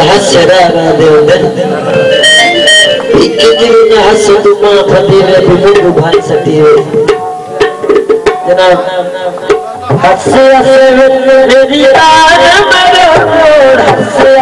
His شباب دل دل کي هز دما کھدي رهي مونکي بھل ستي هه هز ري نديان مرو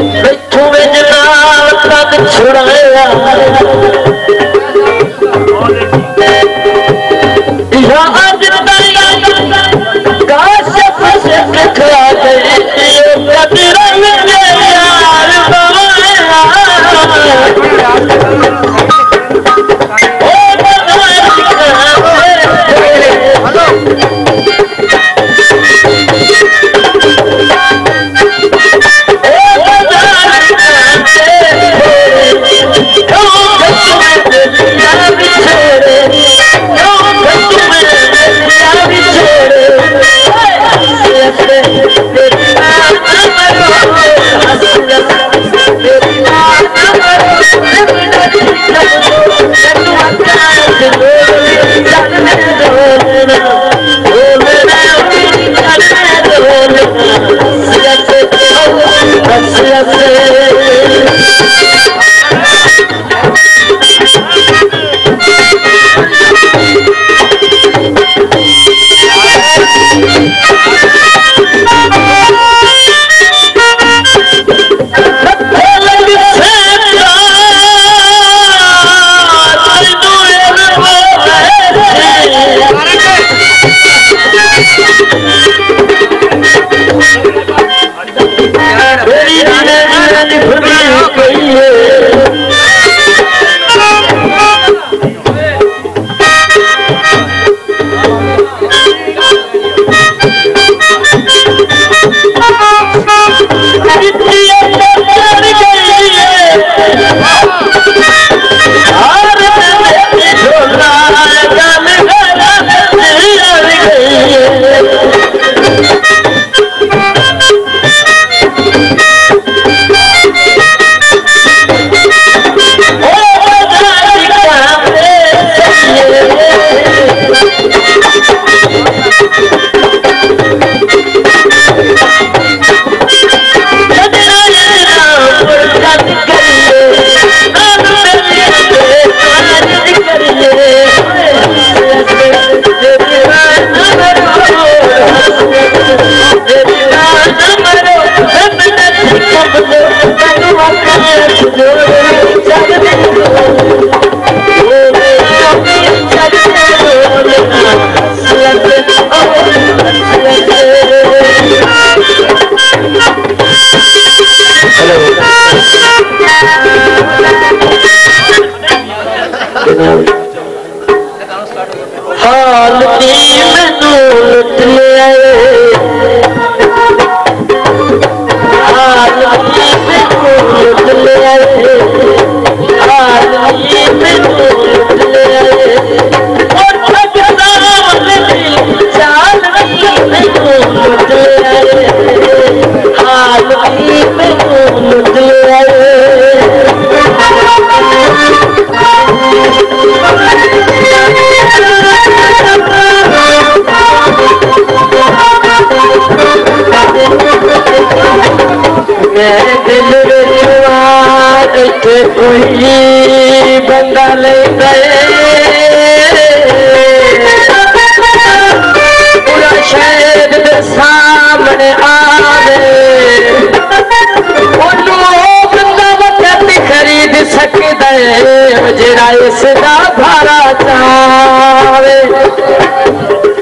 बिठू विच नाल पग छुड़ाया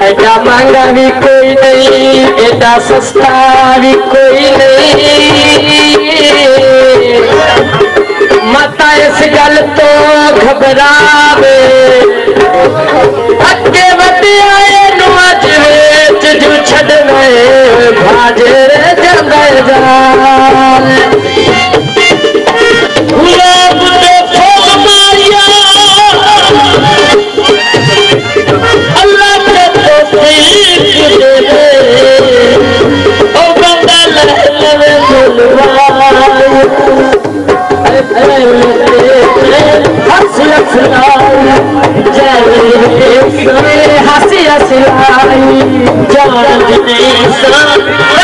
ايڊا مگ نه سستا به ڪوئي نه گهبرا اڳي Thank you.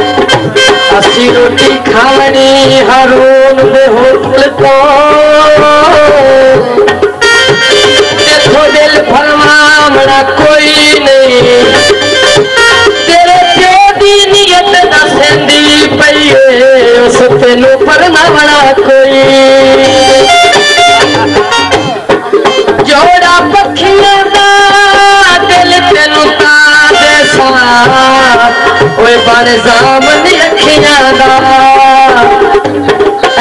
रासी रोटी खानी हरून दे होटल को देखो दिल फरमा कोई नहीं। तेरे प्यो की नीयत दसें पई उस तेनू पर ना बना को ओए पर जामन अखियां दा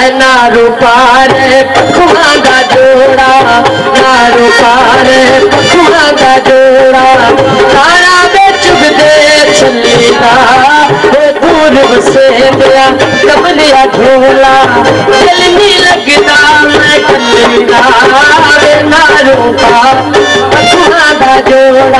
ऐ नारो पार पखुआ दा जोड़ा। नारो पार पखुआ दा जोड़ा। तारा दे चुभ दे छली दा ओ दूर बसे पिया कमलिया झोला। दिल नी लगदा मैं कल्ली दा ए नारो पार पखुआ दा जोड़ा।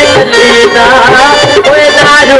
गलीदा वे नालू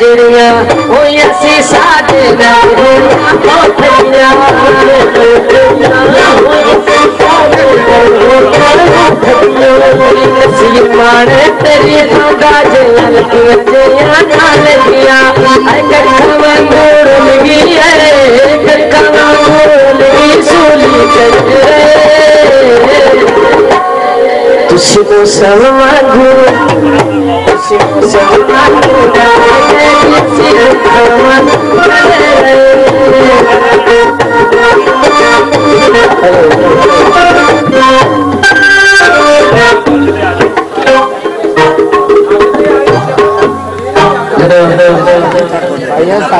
ਜਿਹੜੀਆਂ ਹੋਈ ਅਸੀਂ ਸਾਡੇ ਨਾਲ ਹੋਈਆਂ ਉਹ ਤੇਰੀਆਂ ਹੋਈਆਂ سيمنه تري ندا جلن تيانا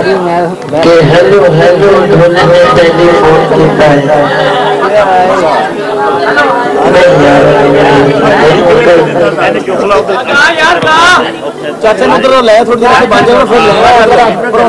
के हेलो हेलो ढोले ने टेलीफोन किया है। चाचा ने तो लाया थोड़ी देर बाद में फिर लगा अगर आप पढ़ो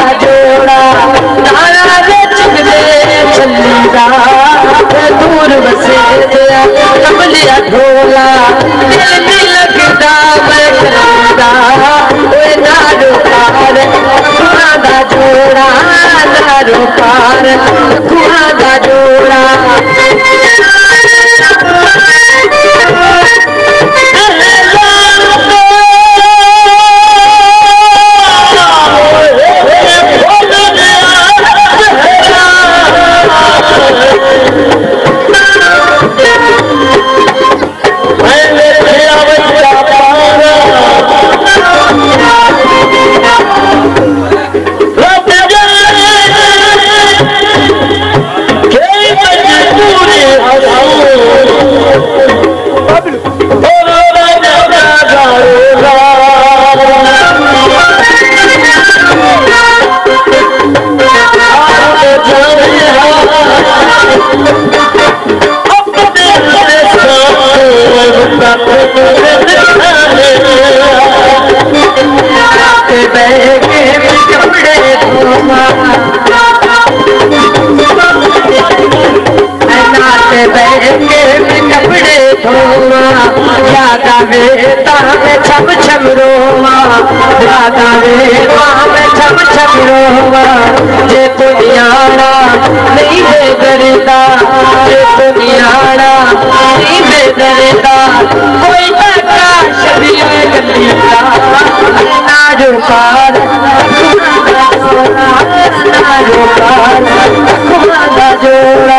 दा जोड़ा दूर बसे पार अखुरा दा जोड़ा दुनियाड़ा नहीं है दरदा जे दुनियाड़ा नहीं है दरदा कोई बका शरीर गलिया नाजो पार नाजो पार खुदा जोड़ा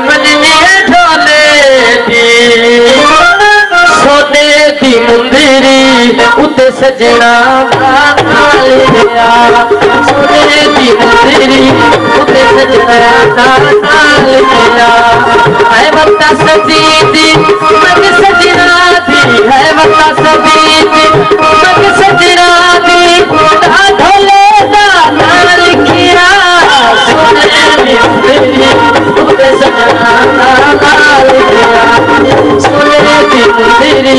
मननी है ढोले दी सोने दी मुंदरी उते सजना लिया सोने दी मुंदरी उते सजना लिया है बता सजी दी मन सजना दी है बता सजी दी मन सजना दी ढोले दा नाल लिखिया सोने दी मुंदरी उते सजना लिया सोने दी